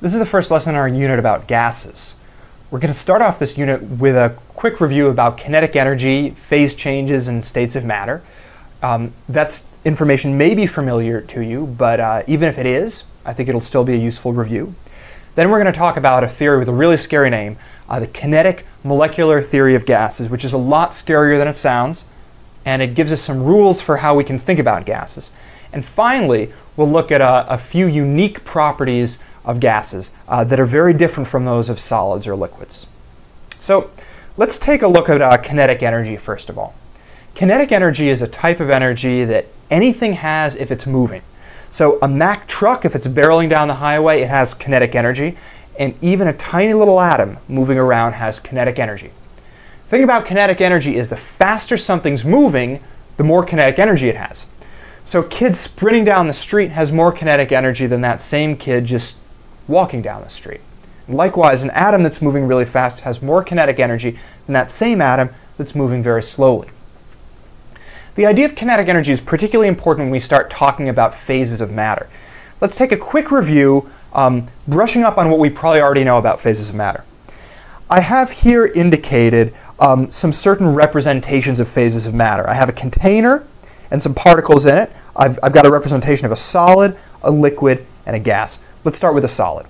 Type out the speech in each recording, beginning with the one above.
This is the first lesson in our unit about gases. We're going to start off this unit with a quick review about kinetic energy, phase changes, and states of matter. Um, that's information may be familiar to you, but uh, even if it is, I think it'll still be a useful review. Then we're going to talk about a theory with a really scary name, uh, the kinetic molecular theory of gases, which is a lot scarier than it sounds, and it gives us some rules for how we can think about gases. And finally, we'll look at a, a few unique properties of gases uh, that are very different from those of solids or liquids. So let's take a look at uh, kinetic energy first of all. Kinetic energy is a type of energy that anything has if it's moving. So a Mack truck, if it's barreling down the highway, it has kinetic energy, and even a tiny little atom moving around has kinetic energy. The thing about kinetic energy is the faster something's moving, the more kinetic energy it has. So a kid sprinting down the street has more kinetic energy than that same kid just walking down the street. Likewise, an atom that's moving really fast has more kinetic energy than that same atom that's moving very slowly. The idea of kinetic energy is particularly important when we start talking about phases of matter. Let's take a quick review, um, brushing up on what we probably already know about phases of matter. I have here indicated um, some certain representations of phases of matter. I have a container and some particles in it. I've, I've got a representation of a solid, a liquid, and a gas. Let's start with a solid.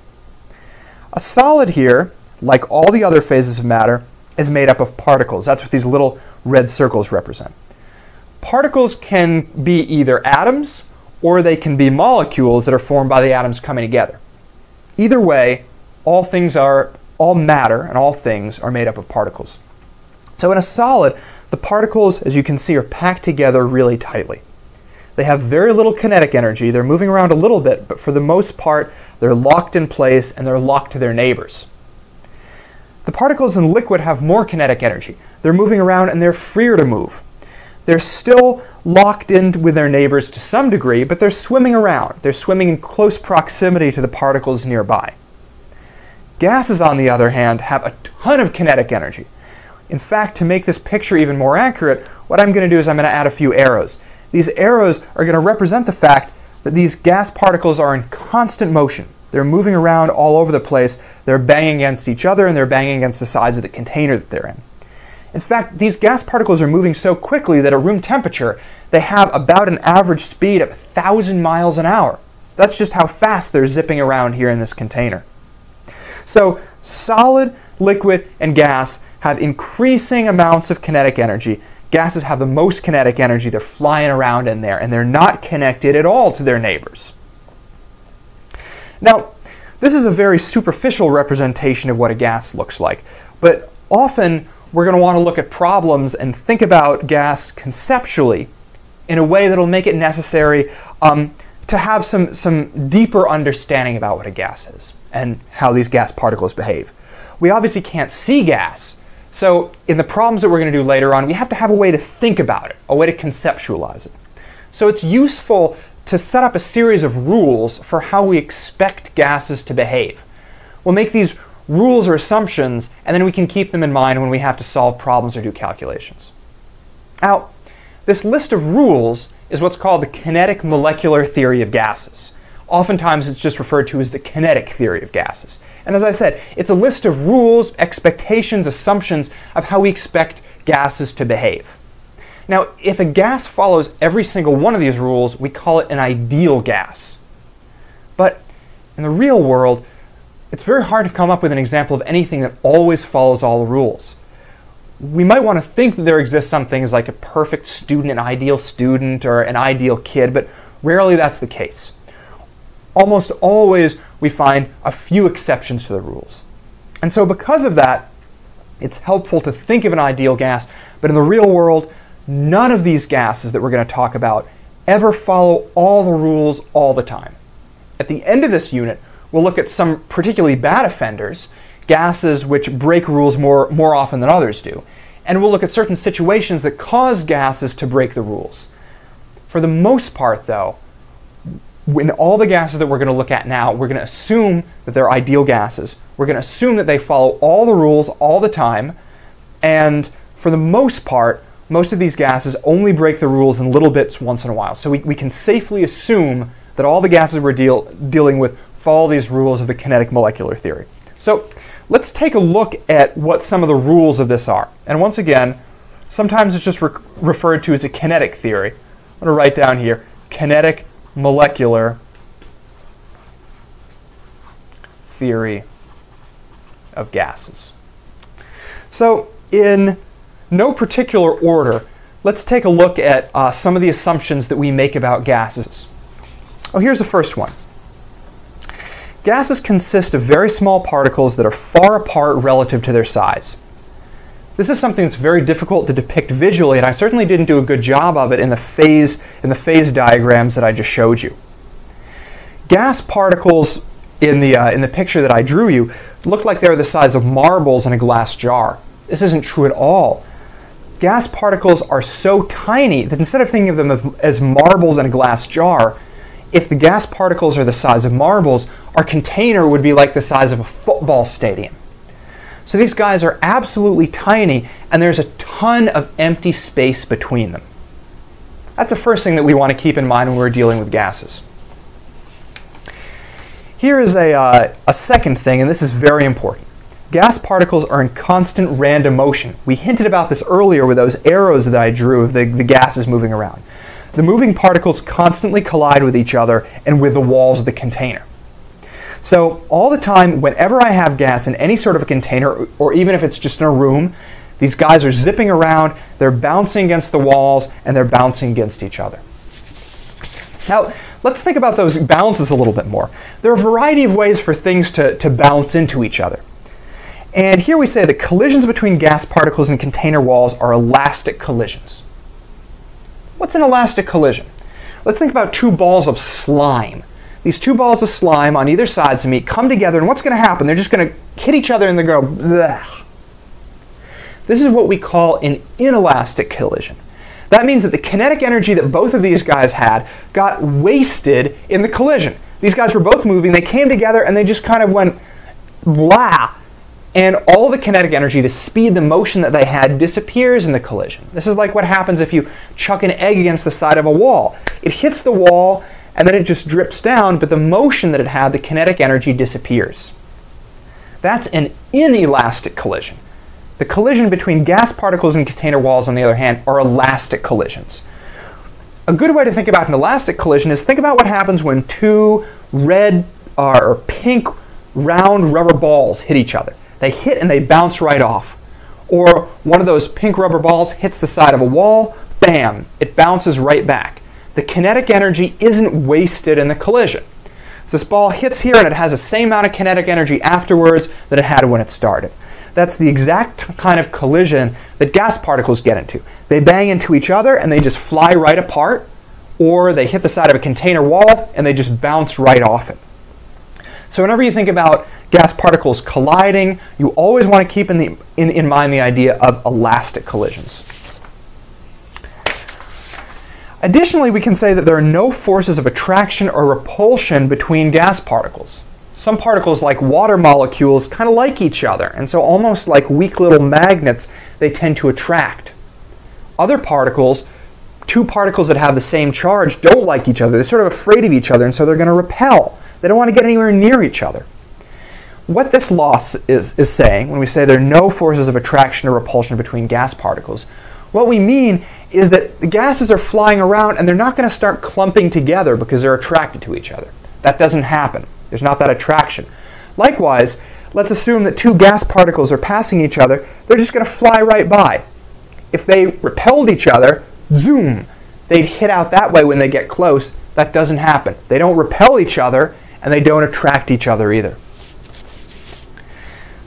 A solid here, like all the other phases of matter, is made up of particles. That's what these little red circles represent. Particles can be either atoms or they can be molecules that are formed by the atoms coming together. Either way, all things are all matter and all things are made up of particles. So in a solid, the particles, as you can see, are packed together really tightly. They have very little kinetic energy. They're moving around a little bit, but for the most part, they're locked in place and they're locked to their neighbors. The particles in liquid have more kinetic energy. They're moving around and they're freer to move. They're still locked in with their neighbors to some degree, but they're swimming around. They're swimming in close proximity to the particles nearby. Gases, on the other hand, have a ton of kinetic energy. In fact, to make this picture even more accurate, what I'm going to do is I'm going to add a few arrows. These arrows are going to represent the fact that these gas particles are in constant motion. They're moving around all over the place. They're banging against each other and they're banging against the sides of the container that they're in. In fact, these gas particles are moving so quickly that at room temperature, they have about an average speed of 1,000 miles an hour. That's just how fast they're zipping around here in this container. So, solid, liquid, and gas have increasing amounts of kinetic energy, Gases have the most kinetic energy. They're flying around in there, and they're not connected at all to their neighbors. Now, this is a very superficial representation of what a gas looks like, but often we're going to want to look at problems and think about gas conceptually in a way that'll make it necessary um, to have some, some deeper understanding about what a gas is and how these gas particles behave. We obviously can't see gas, so in the problems that we're going to do later on, we have to have a way to think about it, a way to conceptualize it. So it's useful to set up a series of rules for how we expect gases to behave. We'll make these rules or assumptions, and then we can keep them in mind when we have to solve problems or do calculations. Now, this list of rules is what's called the kinetic molecular theory of gases. Oftentimes it's just referred to as the kinetic theory of gases. And as I said, it's a list of rules, expectations, assumptions of how we expect gases to behave. Now, if a gas follows every single one of these rules, we call it an ideal gas. But in the real world, it's very hard to come up with an example of anything that always follows all the rules. We might want to think that there exists some things like a perfect student, an ideal student, or an ideal kid, but rarely that's the case almost always we find a few exceptions to the rules. And so because of that, it's helpful to think of an ideal gas, but in the real world, none of these gases that we're going to talk about ever follow all the rules all the time. At the end of this unit, we'll look at some particularly bad offenders, gases which break rules more, more often than others do. And we'll look at certain situations that cause gases to break the rules. For the most part, though, in all the gases that we're going to look at now, we're going to assume that they're ideal gases. We're going to assume that they follow all the rules all the time. And for the most part, most of these gases only break the rules in little bits once in a while. So we, we can safely assume that all the gases we're deal, dealing with follow these rules of the kinetic molecular theory. So let's take a look at what some of the rules of this are. And once again, sometimes it's just re referred to as a kinetic theory. I'm going to write down here kinetic molecular theory of gases. So in no particular order, let's take a look at uh, some of the assumptions that we make about gases. Oh, here's the first one. Gases consist of very small particles that are far apart relative to their size. This is something that's very difficult to depict visually, and I certainly didn't do a good job of it in the phase, in the phase diagrams that I just showed you. Gas particles in the, uh, in the picture that I drew you look like they're the size of marbles in a glass jar. This isn't true at all. Gas particles are so tiny that instead of thinking of them as marbles in a glass jar, if the gas particles are the size of marbles, our container would be like the size of a football stadium. So these guys are absolutely tiny, and there's a ton of empty space between them. That's the first thing that we want to keep in mind when we're dealing with gases. Here is a, uh, a second thing, and this is very important. Gas particles are in constant random motion. We hinted about this earlier with those arrows that I drew of the, the gases moving around. The moving particles constantly collide with each other and with the walls of the container. So all the time, whenever I have gas in any sort of a container, or even if it's just in a room, these guys are zipping around, they're bouncing against the walls, and they're bouncing against each other. Now, let's think about those bounces a little bit more. There are a variety of ways for things to, to bounce into each other. And here we say that collisions between gas particles and container walls are elastic collisions. What's an elastic collision? Let's think about two balls of slime. These two balls of slime on either sides of me come together, and what's going to happen? They're just going to hit each other and they go, Bleh. This is what we call an inelastic collision. That means that the kinetic energy that both of these guys had got wasted in the collision. These guys were both moving, they came together, and they just kind of went blah. And all the kinetic energy, the speed, the motion that they had disappears in the collision. This is like what happens if you chuck an egg against the side of a wall. It hits the wall, and then it just drips down, but the motion that it had, the kinetic energy disappears. That's an inelastic collision. The collision between gas particles and container walls, on the other hand, are elastic collisions. A good way to think about an elastic collision is think about what happens when two red uh, or pink round rubber balls hit each other. They hit and they bounce right off. Or one of those pink rubber balls hits the side of a wall, bam, it bounces right back. The kinetic energy isn't wasted in the collision. So this ball hits here and it has the same amount of kinetic energy afterwards that it had when it started. That's the exact kind of collision that gas particles get into. They bang into each other and they just fly right apart, or they hit the side of a container wall and they just bounce right off it. So whenever you think about gas particles colliding, you always want to keep in, the, in, in mind the idea of elastic collisions. Additionally, we can say that there are no forces of attraction or repulsion between gas particles some particles, like water molecules, kind of like each other, and so almost like weak little magnets, they tend to attract. Other particles, two particles that have the same charge, don't like each other. They're sort of afraid of each other, and so they're going to repel. They don't want to get anywhere near each other. What this loss is, is saying, when we say there are no forces of attraction or repulsion between gas particles, what we mean is that the gases are flying around and they're not going to start clumping together because they're attracted to each other. That doesn't happen. There's not that attraction. Likewise, let's assume that two gas particles are passing each other. They're just going to fly right by. If they repelled each other, zoom, they'd hit out that way when they get close. That doesn't happen. They don't repel each other, and they don't attract each other either.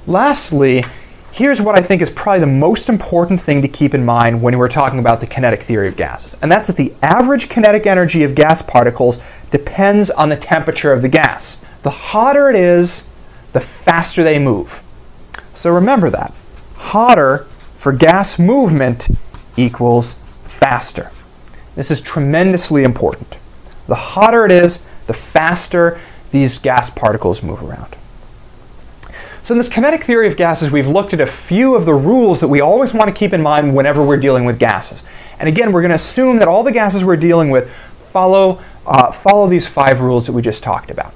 Lastly, here's what I think is probably the most important thing to keep in mind when we're talking about the kinetic theory of gases, and that's that the average kinetic energy of gas particles depends on the temperature of the gas. The hotter it is, the faster they move. So remember that. Hotter for gas movement equals faster. This is tremendously important. The hotter it is, the faster these gas particles move around. So in this kinetic theory of gases, we've looked at a few of the rules that we always want to keep in mind whenever we're dealing with gases. And again, we're going to assume that all the gases we're dealing with follow, uh, follow these five rules that we just talked about.